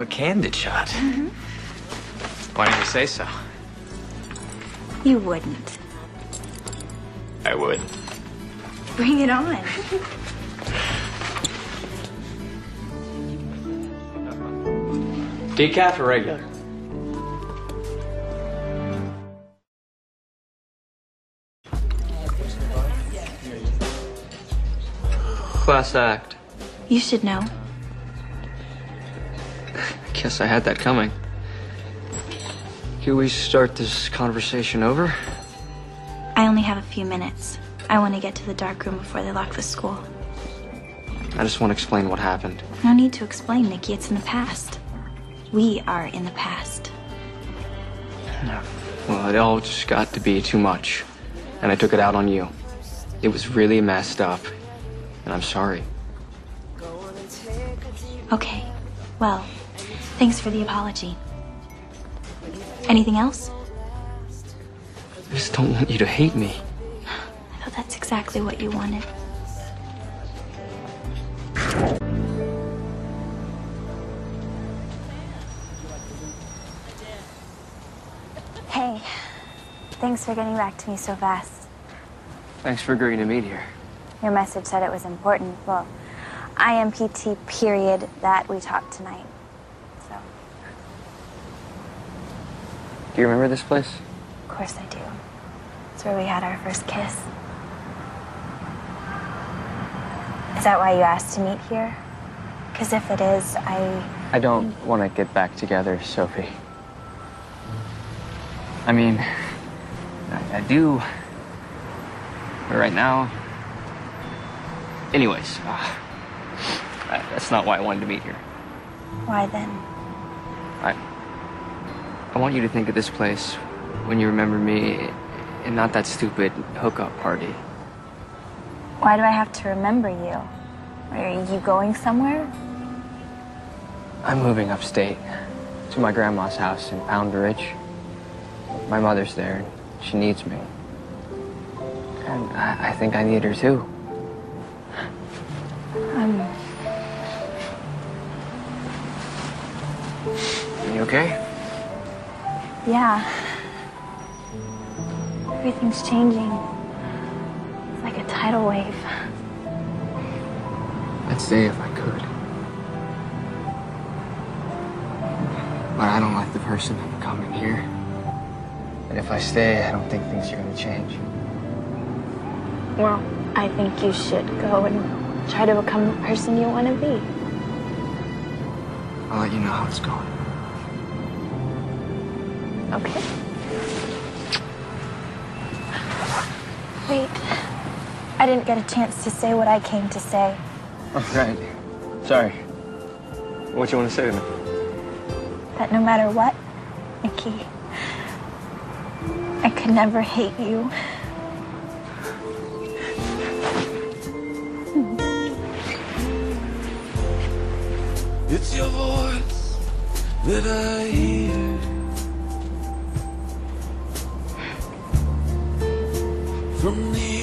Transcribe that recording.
A candid shot. Mm-hmm. Why didn't you say so? You wouldn't. I would. Bring it on. Decaf or regular? Class act. You should know. Guess I had that coming. Can we start this conversation over? I only have a few minutes. I want to get to the dark room before they lock the school. I just want to explain what happened. No need to explain, Nikki. It's in the past. We are in the past. Well, it all just got to be too much. And I took it out on you. It was really messed up. And I'm sorry. Okay. Well, thanks for the apology. Anything else? I just don't want you to hate me. I thought that's exactly what you wanted. Hey, thanks for getting back to me so fast. Thanks for agreeing to meet here. Your message said it was important. Well, IMPT period that we talked tonight. So, Do you remember this place? of course I do. It's where we had our first kiss. Is that why you asked to meet here? Because if it is, I. I don't want to get back together, Sophie. I mean, I, I do. But right now. Anyways, uh, that's not why I wanted to meet here. Why then? I. I want you to think of this place when you remember me and not that stupid hookup party. Why do I have to remember you? Are you going somewhere? I'm moving upstate to my grandma's house in Pound Ridge. My mother's there. She needs me. And I, I think I need her too. Um, You okay? Yeah. Everything's changing. It's like a tidal wave. I'd stay if I could. But I don't like the person I'm becoming here. And if I stay, I don't think things are gonna change. Well, I think you should go and try to become the person you want to be. I'll let you know how it's going. Okay. Wait. I didn't get a chance to say what I came to say. Oh, right. Sorry. What you want to say to me? That no matter what, Nikki, I could never hate you. It's your voice that I hear. From near